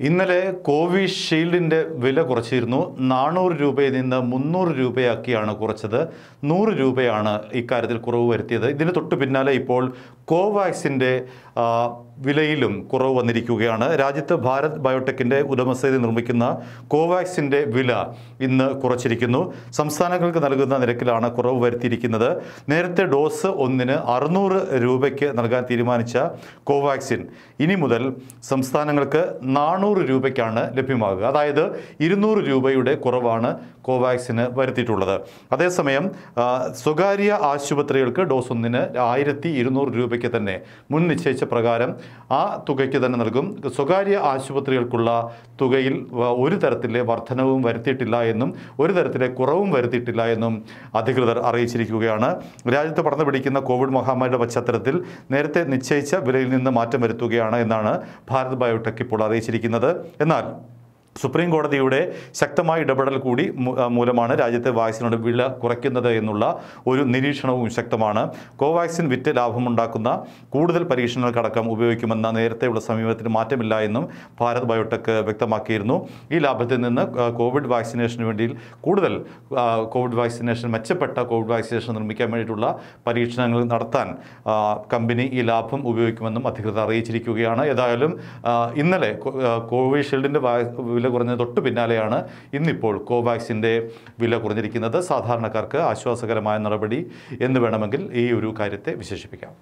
ഇന്നലെ കോവിഷീൽഡിന്റെ വില കുറച്ചിരുന്നു. നാനൂറ് രൂപയിൽ നിന്ന് മുന്നൂറ് രൂപയാക്കിയാണ് കുറച്ചത്. നൂറ് രൂപയാണ് ഇക്കാര്യത്തിൽ കുറവ് വരുത്തിയത്. ഇതിന് തൊട്ട് പിന്നാലെ ഇപ്പോൾ കോവാക്സിന്റെ വിലയിലും കുറവ് വന്നിരിക്കുകയാണ്. രാജ്യത്ത് ഭാരത് ബയോടെക്കിന്റെ ഉടമസ്ഥതയിൽ നിർമ്മിക്കുന്ന കോവാക്സിന്റെ വില ഇന്ന് കുറച്ചിരിക്കുന്നു. സംസ്ഥാനങ്ങൾക്ക് നൽകുന്ന നിരക്കിലാണ് കുറവ് വരുത്തിയിരിക്കുന്നത്. നേരത്തെ ഡോസ് ഒന്നിന് അറുന്നൂറ് രൂപയ്ക്ക് നൽകാൻ തീരുമാനിച്ച കോവാക്സിൻ. ഇനി മുതൽ സംസ്ഥാനങ്ങൾക്ക് നാനൂറ് രൂപയ്ക്കാണ് ലഭ്യമാകുക. അതായത് ഇരുന്നൂറ് രൂപയുടെ കുറവാണ് കോവാക്സിന് വരുത്തിയിട്ടുള്ളത്. അതേസമയം സ്വകാര്യ ആശുപത്രികൾക്ക് ഡോസ് ഒന്നിന് ആയിരത്തി ഇരുന്നൂറ് രൂപയ്ക്ക് തന്നെ മുൻ നിശ്ചയിച്ച പ്രകാരം ആ തുകയ്ക്ക് തന്നെ നൽകും. സ്വകാര്യ ആശുപത്രികൾക്കുള്ള തുകയിൽ ഒരു തരത്തിലെ വർധനവും വരുത്തിയിട്ടില്ല എന്നും ഒരു തരത്തിലെ കുറവും വരുത്തിയിട്ടില്ല എന്നും അധികൃതർ അറിയിച്ചിരിക്കുകയാണ്. രാജ്യത്ത് പടർന്നു പിടിക്കുന്ന കോവിഡ് മഹാമാരിയുടെ പശ്ചാത്തലത്തിൽ നേരത്തെ നിശ്ചയിച്ച വിലയിൽ നിന്ന് മാറ്റം വരുത്തുകയാണ് എന്നാണ് ഭാരത് ബയോടെക് ഇപ്പോൾ അറിയിച്ചിരിക്കുന്നത്. എന്നാൽ സുപ്രീം കോടതിയുടെ ശക്തമായ ഇടപെടൽ കൂടി മൂലമാണ് രാജ്യത്തെ വാക്സിനുടെ വില കുറയ്ക്കുന്നത് എന്നുള്ള ഒരു നിരീക്ഷണവും ശക്തമാണ്. കോവാക്സിൻ വിറ്റ് ലാഭമുണ്ടാക്കുന്ന കൂടുതൽ പരീക്ഷണങ്ങൾക്കടക്കം ഉപയോഗിക്കുമെന്ന നേരത്തെയുള്ള സമീപനത്തിന് മാറ്റമില്ല എന്നും ഭാരത് ബയോടെക് വ്യക്തമാക്കിയിരുന്നു. ഈ ലാഭത്തിൽ നിന്ന് കോവിഡ് വാക്സിനേഷന് വേണ്ടി കൂടുതൽ കോവിഡ് വാക്സിനേഷൻ മെച്ചപ്പെട്ട കോവിഡ് വാക്സിനേഷൻ നിർമ്മിക്കാൻ വേണ്ടിയിട്ടുള്ള പരീക്ഷണങ്ങൾ നടത്താൻ കമ്പനി ഈ ലാഭം ഉപയോഗിക്കുമെന്നും അധികൃതർ അറിയിച്ചിരിക്കുകയാണ്. ഏതായാലും ഇന്നലെ കോവിഷീൽഡിന്റെ വില കുറഞ്ഞത് തൊട്ട് പിന്നാലെയാണ് ഇന്നിപ്പോൾ കോവാക്സിന്റെ വില കുറഞ്ഞിരിക്കുന്നത്. സാധാരണക്കാർക്ക് ആശ്വാസകരമായ നടപടി എന്ന് വേണമെങ്കിൽ ഈ ഒരു കാര്യത്തെ വിശേഷിപ്പിക്കാം.